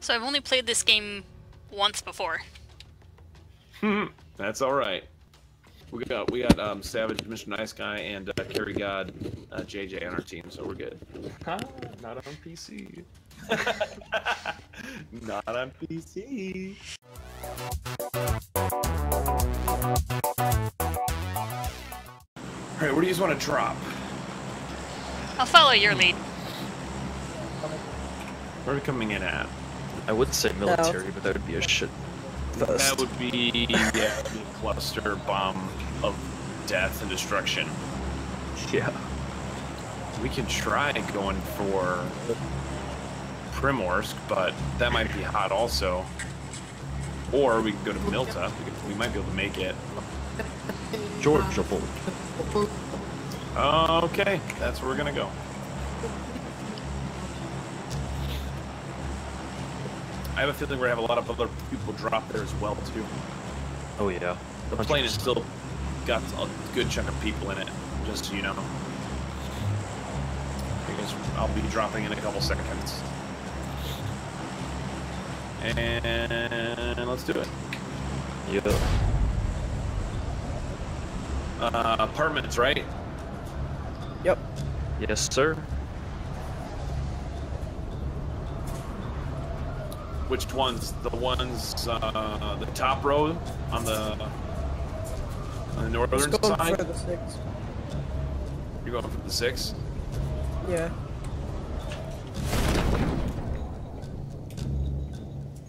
So I've only played this game once before. That's all right. We got we got um, Savage, Mr. Nice Guy, and uh, Carry God, uh, JJ on our team, so we're good. Huh? Not on PC. Not on PC. All right, where do you just want to drop? I'll follow your lead. Where are we coming in at? I would say military, but that would be a shit That would be yeah, be a cluster bomb of death and destruction. Yeah. We can try going for Primorsk, but that might be hot also. Or we can go to Mylta. We, could, we might be able to make it. Georgopol. Okay, that's where we're gonna go. I have a feeling we're gonna have a lot of other people drop there as well too. Oh yeah. The plane has still got a good chunk of people in it, just so you know. Because I'll be dropping in a couple seconds. And let's do it. Yeah. Uh, apartments, right? Yep. Yes, sir. Which ones? The ones, uh, the top row on the on the northern Let's go side. for the six. You're going for the six. Yeah.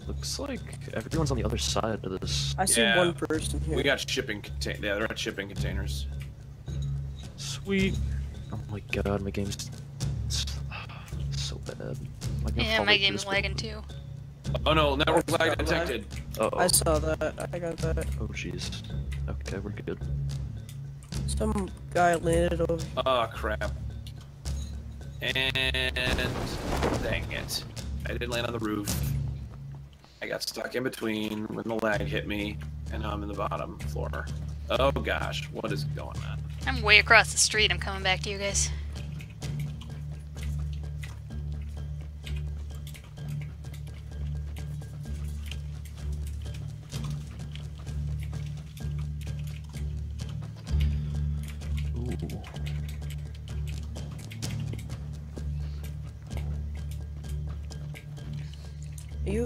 Looks like everyone's on the other side of this. I see Yeah. one person here. We got shipping contain. Yeah, they're at shipping containers. Sweet. Oh my god, my game's so bad. Like, Yeah, my game's lagging too. Oh no, network Network lag lag. detected. Uh I oh. saw that. I got that. Oh jeez. Okay, we're good. Some guy landed over. Oh crap. And dang it. I did land on the roof. I got stuck in between when the lag hit me, and now I'm in the bottom floor. Oh gosh, what is going on? I'm way across the street. I'm coming back to you guys.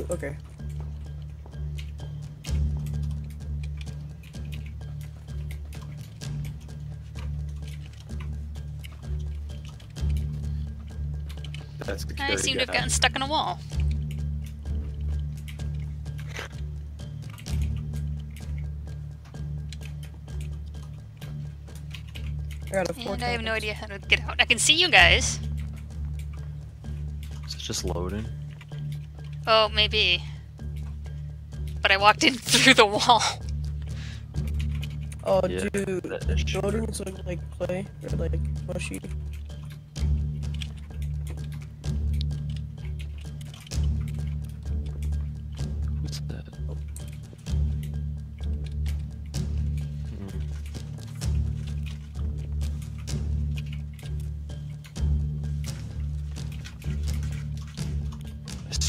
Are okay? That's I carry seem to have gotten stuck in a wall. I got a four. And I have no idea how to get out. I can see you guys. Is it just loading? Oh, maybe. But I walked in through the wall. Oh, Yeah, dude, that the is true. look like clay or like mushy.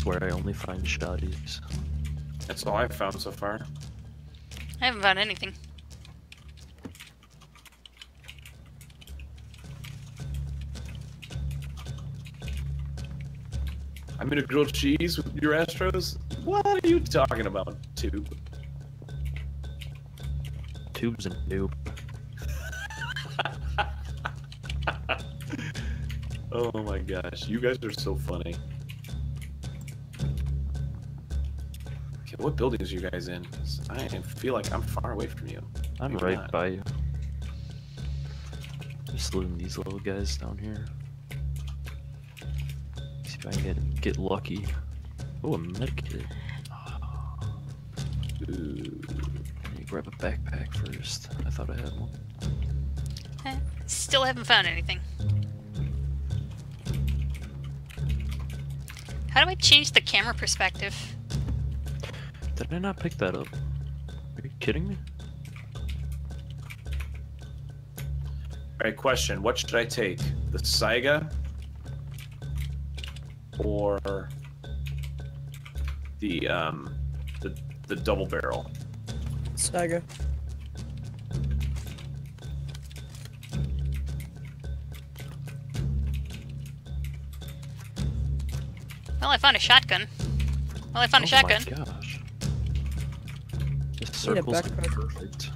I swear I only find shotties. That's all I've found so far. I haven't found anything. I'm in a grilled cheese with your Astros. What are you talking about, tube? Tubes and noob. Oh my gosh, you guys are so funny. What buildings are you guys in? I feel like I'm far away from you. I'm Maybe right not. by you. Just looting these little guys down here. See if I can get get lucky. Oh, a medkit. Ooh. Let me grab a backpack first. I thought I had one. Eh, Still haven't found anything. How do I change the camera perspective? Did I not pick that up? Are you kidding me? Alright, question. What should I take? The Saiga? Or the um, the the double barrel. Saiga. Well, I found a shotgun. Well, I found a oh shotgun. Circle's perfect.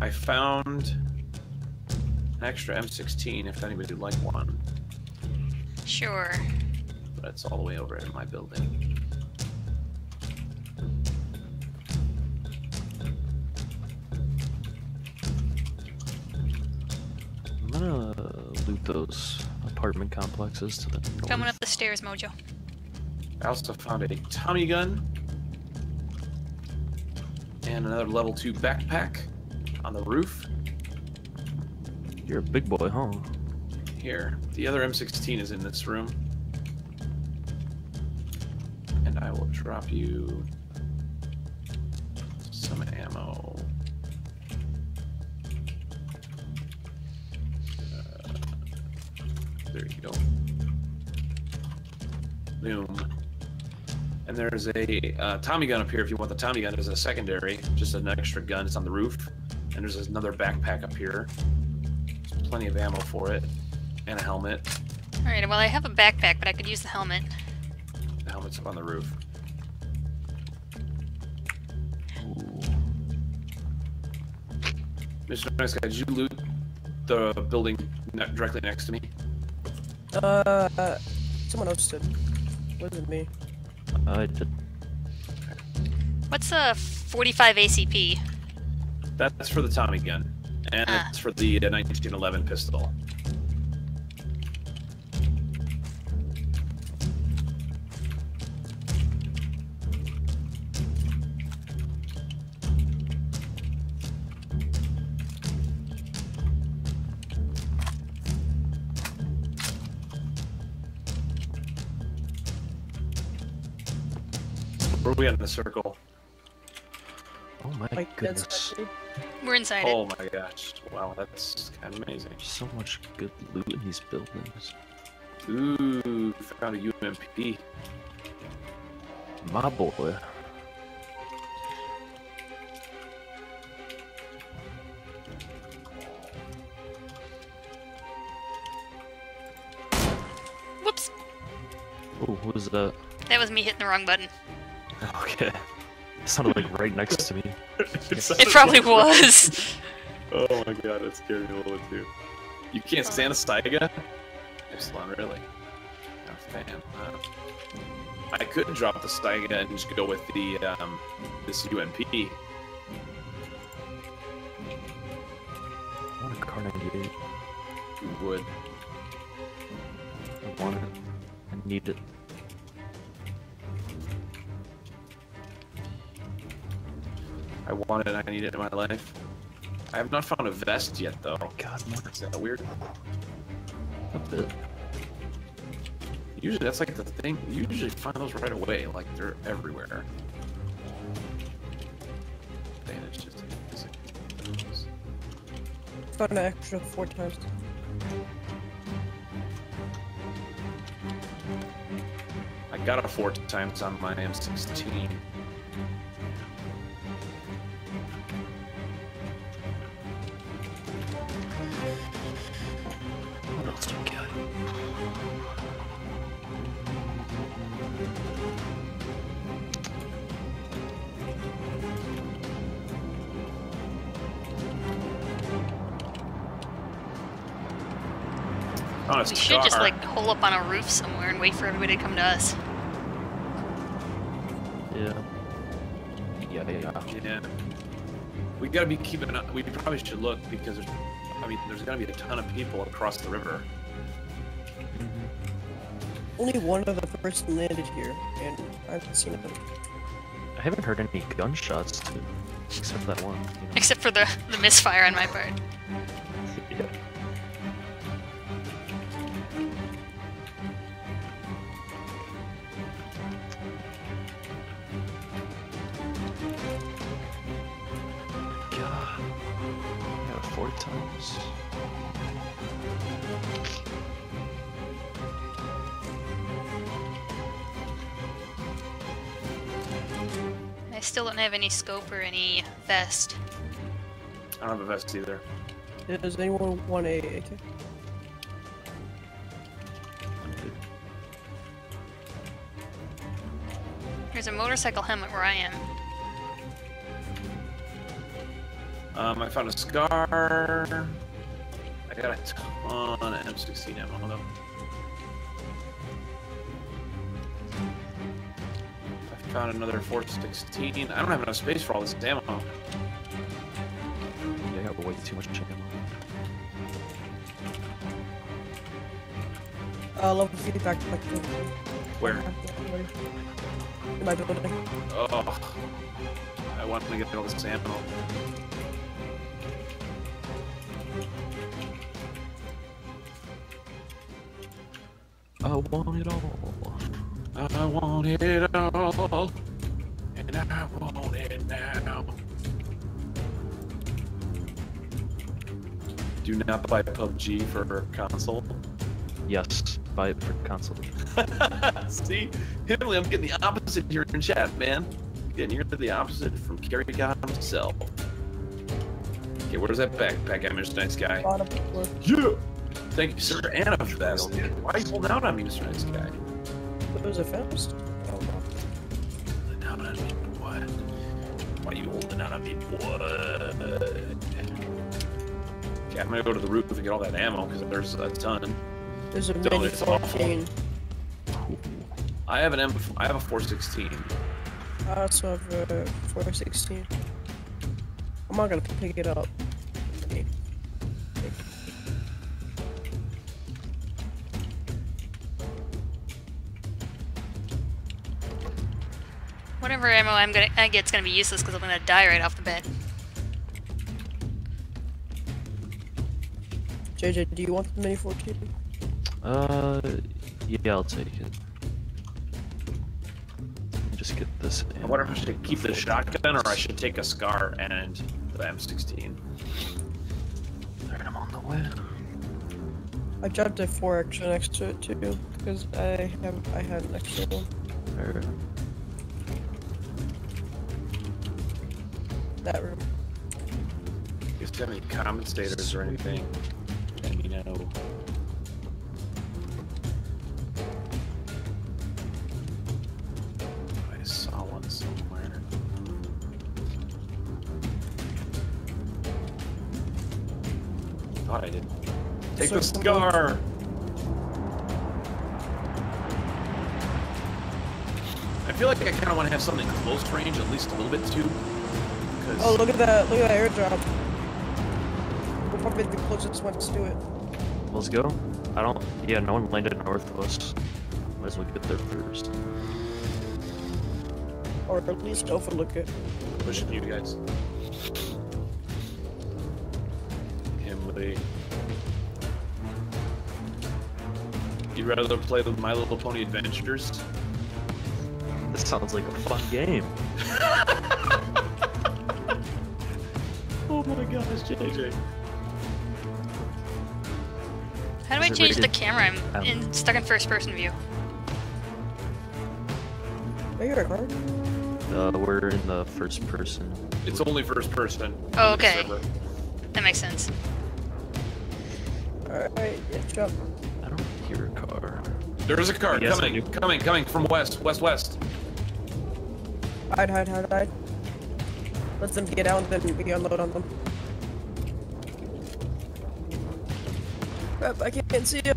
I found an extra M16 if anybody would like one, Sure. but it's all the way over in my building. I'm gonna loot those apartment complexes to the north. Coming up the stairs, Mojo. I also found a Tommy gun and another level two backpack on the roof. You're a big boy, huh? Here, the other M16 is in this room, and I will drop you there's a uh, Tommy gun up here if you want the Tommy gun as a secondary, just an extra gun. It's on the roof. And there's another backpack up here. There's plenty of ammo for it. And a helmet. Alright, well, I have a backpack, but I could use the helmet. The helmet's up on the roof. Ooh. Mr. Nice Guy, did you loot the building ne- directly next to me? Uh, someone else did. Wasn't me. I did. What's a 45 ACP? That's for the Tommy gun. And Ah. it's for the uh, 1911 pistol. Where are we at in the circle? Oh my Like goodness. that's. We're inside Oh it. my gosh. Wow, that's kind of amazing. So much good loot in these buildings. Ooh, found a UMP. My boy. Whoops! Oh, who was that? That was me hitting the wrong button. Okay. It sounded like right next to me. It probably was. Oh my god, that scared me a little bit too. You can't stand a Saiga? Epsilon, really? No fan. Uh, I could drop the Saiga and just go with the um, this UMP. I want a Kar 98. Who would? I want it. I need it. I want it. I need it in my life. I have not found a vest yet, though. Oh, God, more. Is that weird? A bit. Usually, that's like the thing. You usually find those right away. Like they're everywhere. Bandage just. Found an extra four times. I got a four times on my M16. Should just like hole up on a roof somewhere and wait for everybody to come to us. Yeah. Yeah, yeah. Yeah. We gotta be keeping. up- We probably should look because there's. I mean, there's gonna be a ton of people across the river. Mm-hmm. Only one other person landed here, and I haven't seen them. I haven't heard any gunshots, too. Except that one. You know? Except for the, the misfire on my part. yeah. Still don't have any scope or any vest. I don't have a vest either. Does anyone want a AK? I'm. There's a motorcycle helmet where I am. Um, I found a scar. I got a ton of M16 ammo though. Found another 416. I don't have enough space for all this ammo. Yeah, I got way too much ammo. Uh, level 3 back back to Where? In my building. Oh, I want to get all this ammo. I want it all. I want it all, and I want it now. Do not buy PUBG for console. Yes, buy it for console. See, Himley, I'm getting the opposite here in chat, man. Getting here the opposite from Gary God himself. Okay, where's that backpack at, Mr. Nice Guy? Bottom floor. Yeah. Thank you, sir. And a vest. Why are you holding out on me, Mr. Nice Guy? Those are fast. I don't know. Holding out on me, what? Why are you holding out on me, what? Okay, I'm gonna go to the roof and get all that ammo because there's a ton. There's a Don't, mini 14. I have an M. I have a 416. I also have a 416. I'm not gonna pick it up. Okay. Whatever ammo I'm gonna I get's gonna be useless because I'm gonna die right off the bat. JJ, do you want the mini 14? Uh, yeah, I'll take it. Just get this. I wonder if I should keep the shotgun or I should take a scar and the M16. Alright, I'm on the way. I dropped a 4 extra next to it too, because I have I had an extra one. That room. If you have any compensators or anything, let me know. I saw one somewhere. Thought I did. Take the scar. I feel like I kind of want to have something close range, at least a little bit too. 'Cause- Oh, look at that! Look at that airdrop. We're probably the closest ones to it. Let's go. I don't. Yeah, no one landed north of us. Might as well get there first. Or at least overlook it. pushing you guys. Emily. You'd rather play with My Little Pony Adventures? This sounds like a fun game. Oh my gosh, JJ. How do I change the camera? I'm Um, in, stuck in first person view. Are you recording? Uh, we're in the first person. It's only first person. Oh, okay. That makes sense. Alright, yeah, jump. I don't hear a car. There's a car Yes, coming, coming, coming from west, west, west. Hide, hide, hide, hide. Let them get out, then we unload on them. Crap, I can't see him.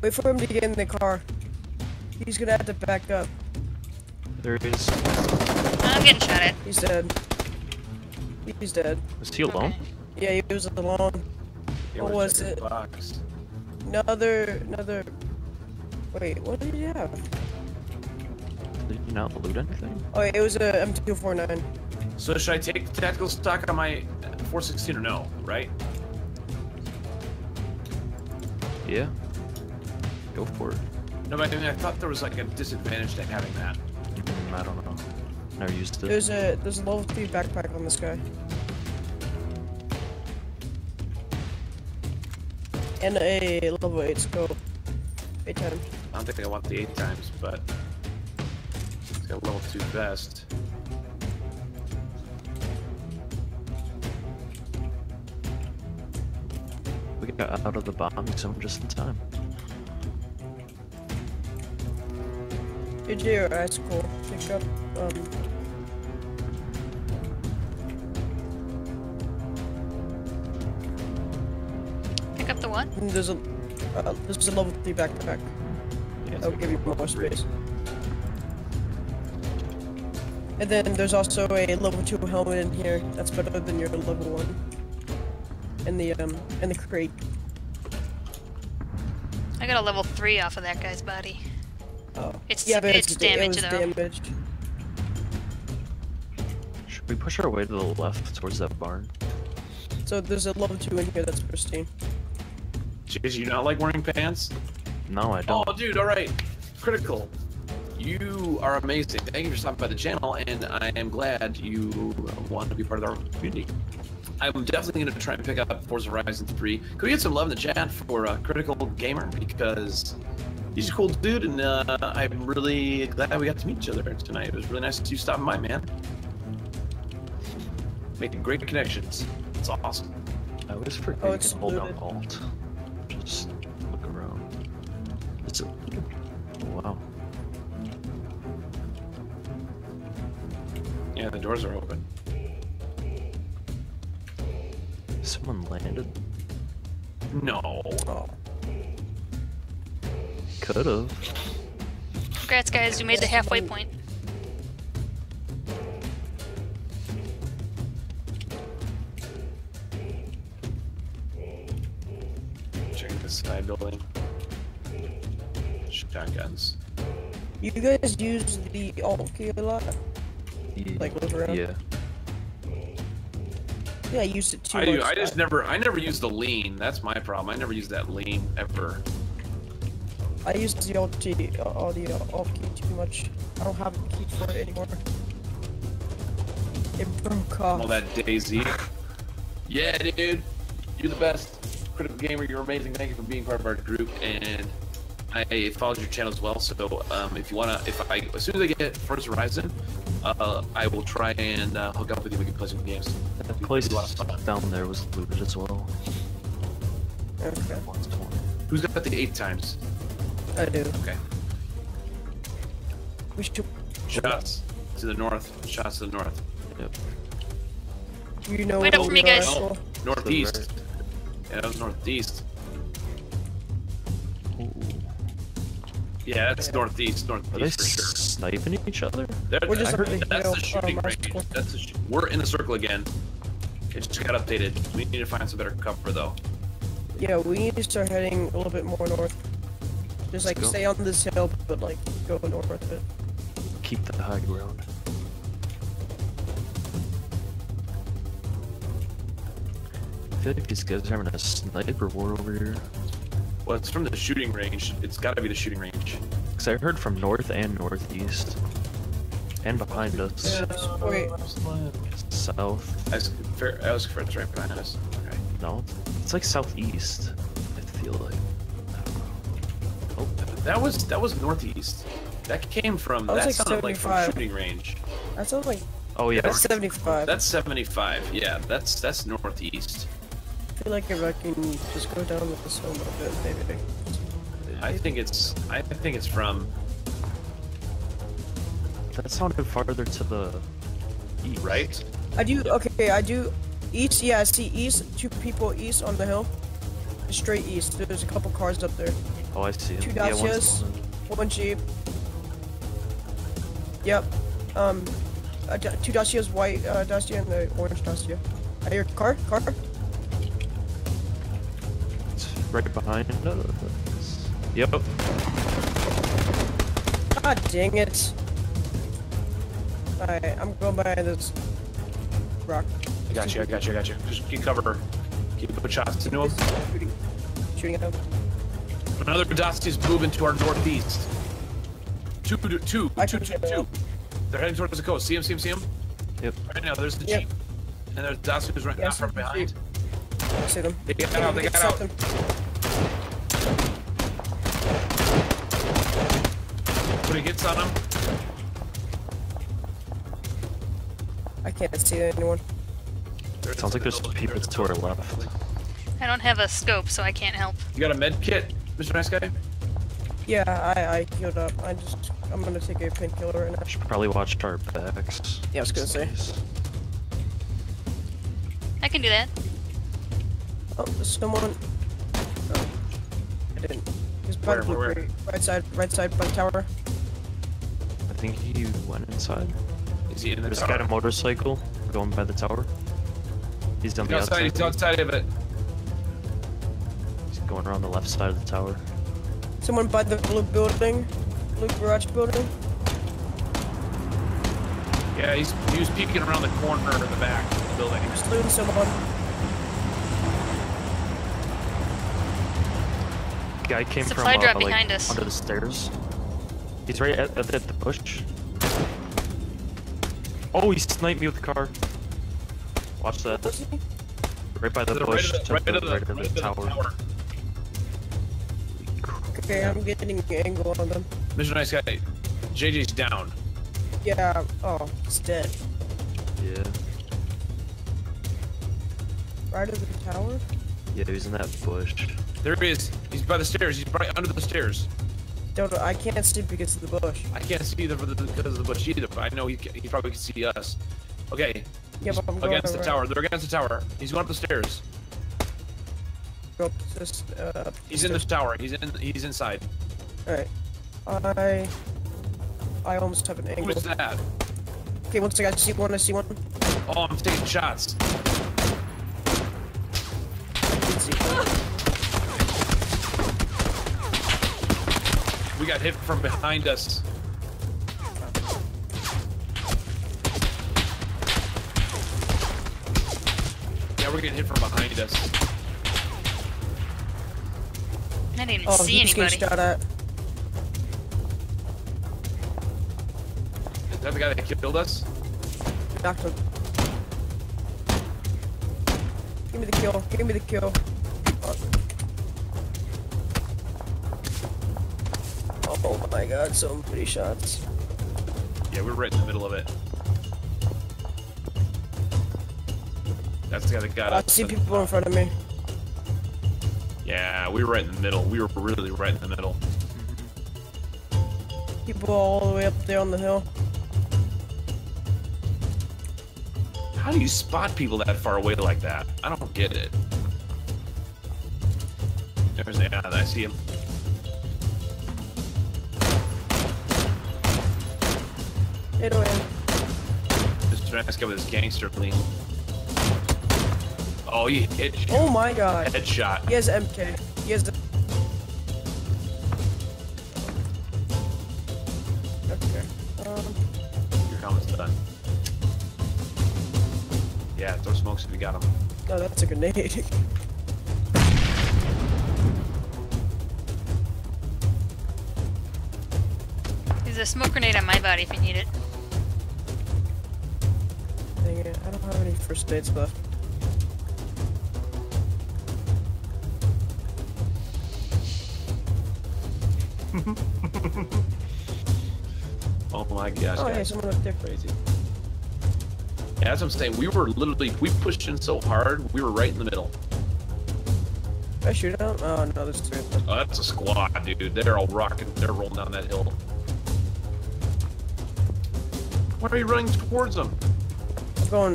Wait for him to get in the car. He's gonna have to back up. There he is. I'm getting shot at. He's dead. He's dead. Is he alone? Okay. Yeah, he was alone. Yeah, What where's was it? Box. Another, another. Wait, what did he have? Did you not loot anything? Oh, it was a M249. So should I take the tactical stock on my 416 or no? Right? Yeah. Go for it. No, but I mean, I thought there was like a disadvantage to having that. Mm, I don't know. Never used it. There's a there's a level three backpack on this guy. And a level eight scope. Eight times. I don't think I want the eight times, but it's got level two vest. We got out of the bombing zone just in time. AJ or Ice Cool, pick up, um, Pick up the what? there's a, uh, there's a level 3 backpack. Yeah, That'll give you more space. And then there's also a level 2 helmet in here that's better than your level 1. In the, um, in the crate. I got a level three off of that guy's body. Oh. It's yeah, but it's, da- it damage was though. damaged. Should we push our way to the left towards that barn? So there's a level 2 in here that's pristine. Jeez, you not like wearing pants? No, I don't. Oh, dude, all right. Critical. You are amazing. Thank you for stopping by the channel, and I am glad you want to be part of our community. I'm definitely going to try and pick up Forza Horizon 3. Could we get some love in the chat for uh, Critical Gamer? Because he's a cool dude, and uh, I'm really glad we got to meet each other tonight. It was really nice to you stopping by, man. Making great connections. It's awesome. I always forget Oh, you can hold down looted. Alt. Just look around. It's a... Oh, wow. Yeah, the doors are open. Someone landed. No. Oh. Could've. Congrats, guys! You made the halfway point. Check the side building. Shotguns. You guys use the alt key a lot? Ye- Like, look around? Yeah. Yeah, I used it too I much. do. I just never. I never use the lean. That's my problem. I never use that lean ever. I use the alt key, uh, uh, the uh, alt key too much. I don't have a key for it anymore. It broke off. All that Daisy. Yeah, dude. You're the best. Critical gamer. You're amazing. Thank you for being part of our group. And I followed your channel as well. So um, if you wanna, if I, as soon as I get Forza Horizon, uh, I will try and uh, hook up with you. We can play some games. That place be a lot of fun. down there was looted as well. Okay, Who's got the eight times? I do. Okay. We should. Shots to the north. Shots to the north. Yep. You know Wait up for me, guys. so- Northeast. Yeah, that was northeast. Yeah, that's Yeah. northeast. Are they Northeast for sure. sniping each other? There- We're just I heard over the that's the shooting um, range. That's the sh- we're in the circle again. It just got updated. We need to find some better cover though. Yeah, we need to start heading a little bit more north. Just like go. stay on this hill, but like go north a bit. Keep the high ground. I feel like these guys are having a sniper war over here. Well, it's from the shooting range. It's got to be the shooting range. Because I heard from north and northeast. And behind us. Wait, South. I was, fair, I was it's right behind us. Okay. No, it's like southeast. I feel like. I don't know. Oh, that was that was northeast. That came from. That was That, like sounded like from 75. shooting range. that sounds like Oh yeah. that's 75. That's 75. Yeah, that's that's northeast. I feel like if I can just go down with this hill a little bit, maybe. I think it's I think it's from That sounded farther to the east. right. I do. Okay, I do. East, yeah, I see east. Two people east on the hill. Straight east. There's a couple cars up there. Oh, I see. Two yeah, Dacias. stolen. One jeep. Yep. Um, uh, two Dacias, white uh, Dacia and the orange Dacia. I hear car, car. It's right behind us. Yep. God dang it. Alright, I'm going behind this rock. I got you. I got you. I got you. Just keep cover. Keep put shots into him. Shooting, shooting at him. Another is moving to our northeast. Two, two, two, I two, can two, get that. two. They're heading towards the coast. See him? See him? See him? Yep. Right now, there's the Yep. jeep, and there's Dacia who's right Yeah, I not see from behind. I see them. They got out. They got out. them. Putting hits on him. I can't see anyone. There's Sounds like there's another- people there's to our left. I don't have a scope, so I can't help. You got a med kit, Mr. Nice Guy? Yeah, I, I healed up. I just, I'm gonna take a painkiller right now. I should probably watch our backs. Yeah, I was gonna say. I can do that. Oh, someone. I didn't. He's by the Where, where, blue. Right side, right side by the tower. I think he went inside. Is he in the There's a tower? guy on a motorcycle going by the tower. He's on He's the outside, outside. he's outside of it. He's going around the left side of the tower. Someone by the blue building, blue garage building. Yeah, he's he was peeking around the corner in the back of the building. Slewing someone. Guy came Supply from uh, drop like, behind us. under the stairs. He's right at, at, at the bush. Oh, he sniped me with the car. Watch that. Right by the the bush. right of to the, right the, the, right of right the tower. tower. Okay, I'm getting an angle on them. Mr. Nice Guy, JJ's down. Yeah. Oh, he's dead. Yeah. Right of the tower. Yeah, he's in that bush. There he is. He's by the stairs. He's right under the stairs. Don't. I can't see because of the bush. I can't see the because of the bush either, but I know he ca- he probably can see us. Okay, Yeah, but I'm against the around. tower. They're against the tower. He's going up the stairs. Go up this, uh, up He's in the tower. He's in. He's inside. Alright. I. I almost have an angle. is that? Okay, one second. I see one. I see one. Oh, I'm taking shots. We got hit from behind us. Yeah, we're getting hit from behind us. I didn't even Oh, see he's anybody. getting shot at. Is that the guy that killed us? Knocked him. Give me the kill. Give me the kill. Oh my god, so many shots. Yeah, we're right in the middle of it. That's the guy that got I us. see people in front of me. Yeah, we were right in the middle. We were really right in the middle. People all the way up there on the hill. How do you spot people that far away like that? I don't get it. There's yeah, I see him. Hit away. Just nice guy with his gangster lean. Oh, he hit. Oh my god. Headshot. He has MK. He has the. Okay. Um, Your helmet's done. Yeah, throw smokes if you got him. no, that's a grenade. There's a smoke grenade on my body if you need it. I don't have any first aids left. Oh my gosh, Oh, hey, someone up there. Crazy. Yeah, that's what I'm saying. We were literally, we pushed in so hard, we were right in the middle. Did I shoot him? Oh no, there's two. Oh, that's a squad, dude. They're all rocking, they're rolling down that hill. Why are you running towards them? Going.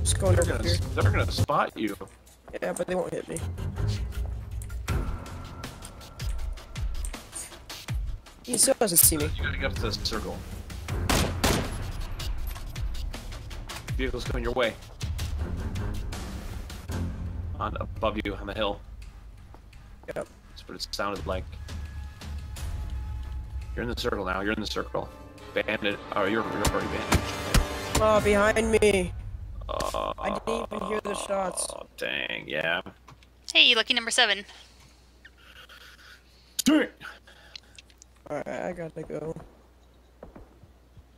Just going They're over gonna, here. they're gonna spot you. Yeah, but they won't hit me. He still doesn't see me. You gotta get up to the circle. Vehicles coming your way. On above you on the hill. Yep. That's what it sounded like. You're in the circle now. You're in the circle. Bandit. Oh, you're, you're already bandaged. Oh, behind me. Oh, I didn't even hear the shots. Oh, dang, yeah. Hey, lucky number seven. Dang. Alright, I gotta go.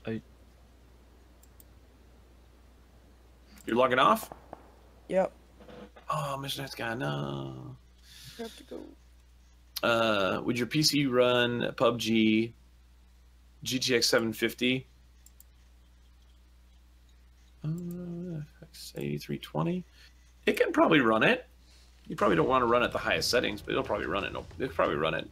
I You're logging off? Yep. Oh, Mr. Nice Guy, no. I have to go. Uh, would your PC run PUBG, GTX 750? Uh, FX 8320. It can probably run it. You probably don't want to run at the highest settings, but it'll probably run it. It'll probably run it